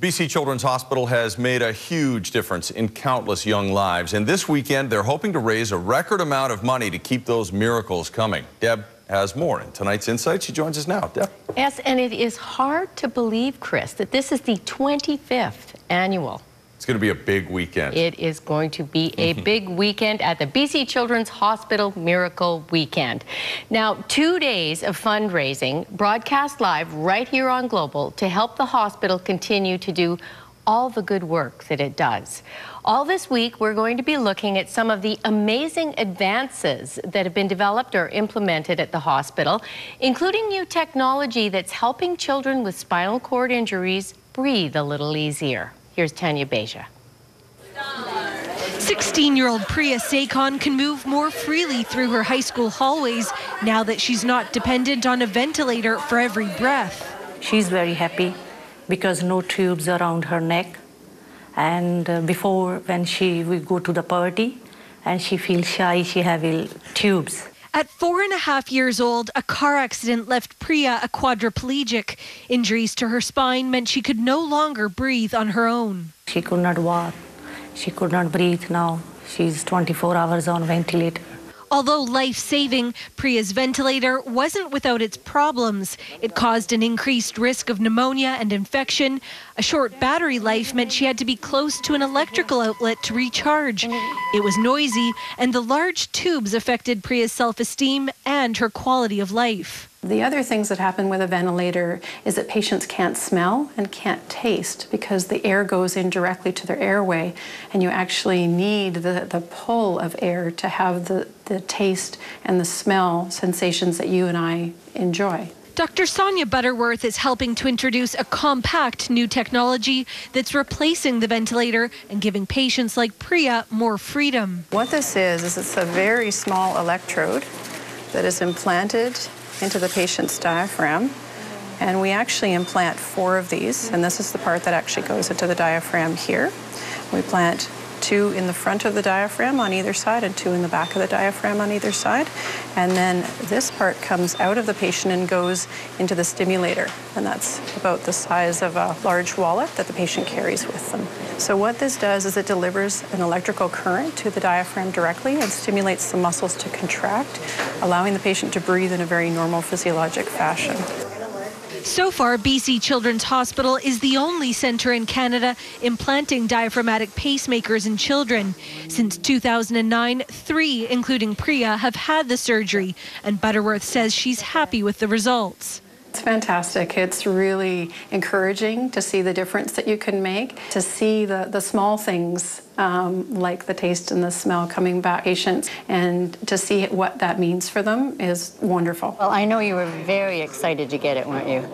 BC Children's Hospital has made a huge difference in countless young lives. And this weekend, they're hoping to raise a record amount of money to keep those miracles coming. Deb has more in tonight's Insight. She joins us now. Deb. Yes, and it is hard to believe, Chris, that this is the 25th annual it's going to be a big weekend. It is going to be a mm-hmm. big weekend at the BC Children's Hospital Miracle Weekend. Now, two days of fundraising broadcast live right here on Global to help the hospital continue to do all the good work that it does. All this week, we're going to be looking at some of the amazing advances that have been developed or implemented at the hospital, including new technology that's helping children with spinal cord injuries breathe a little easier. Here's Tanya Beja. 16-year-old Priya Sekhon can move more freely through her high school hallways now that she's not dependent on a ventilator for every breath. She's very happy because no tubes around her neck. And uh, before, when she we go to the party, and she feels shy, she have tubes. At four and a half years old, a car accident left Priya a quadriplegic. Injuries to her spine meant she could no longer breathe on her own. She could not walk. She could not breathe now. She's 24 hours on ventilator. Although life saving, Priya's ventilator wasn't without its problems. It caused an increased risk of pneumonia and infection. A short battery life meant she had to be close to an electrical outlet to recharge. It was noisy, and the large tubes affected Priya's self esteem and her quality of life. The other things that happen with a ventilator is that patients can't smell and can't taste because the air goes in directly to their airway and you actually need the, the pull of air to have the, the taste and the smell sensations that you and I enjoy. Dr. Sonia Butterworth is helping to introduce a compact new technology that's replacing the ventilator and giving patients like Priya more freedom. What this is, is it's a very small electrode that is implanted into the patient's diaphragm. And we actually implant four of these, and this is the part that actually goes into the diaphragm here. We plant two in the front of the diaphragm on either side and two in the back of the diaphragm on either side. And then this part comes out of the patient and goes into the stimulator. And that's about the size of a large wallet that the patient carries with them. So what this does is it delivers an electrical current to the diaphragm directly and stimulates the muscles to contract, allowing the patient to breathe in a very normal physiologic fashion. So far, BC Children's Hospital is the only centre in Canada implanting diaphragmatic pacemakers in children. Since 2009, three, including Priya, have had the surgery, and Butterworth says she's happy with the results. It's fantastic. It's really encouraging to see the difference that you can make, to see the, the small things um, like the taste and the smell coming back patients, and to see what that means for them is wonderful. Well, I know you were very excited to get it, weren't you?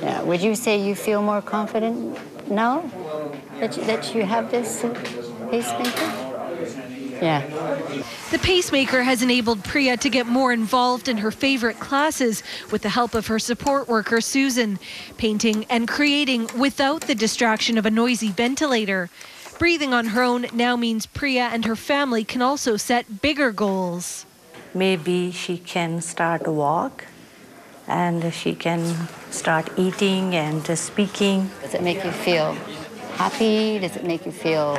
Yeah. Would you say you feel more confident now that you, that you have this pacemaker? Yeah. The pacemaker has enabled Priya to get more involved in her favorite classes with the help of her support worker, Susan, painting and creating without the distraction of a noisy ventilator. Breathing on her own now means Priya and her family can also set bigger goals. Maybe she can start to walk and she can start eating and speaking. Does it make you feel happy? Does it make you feel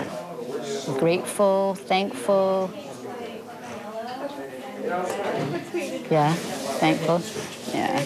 grateful, thankful. Yeah, thankful. Yeah.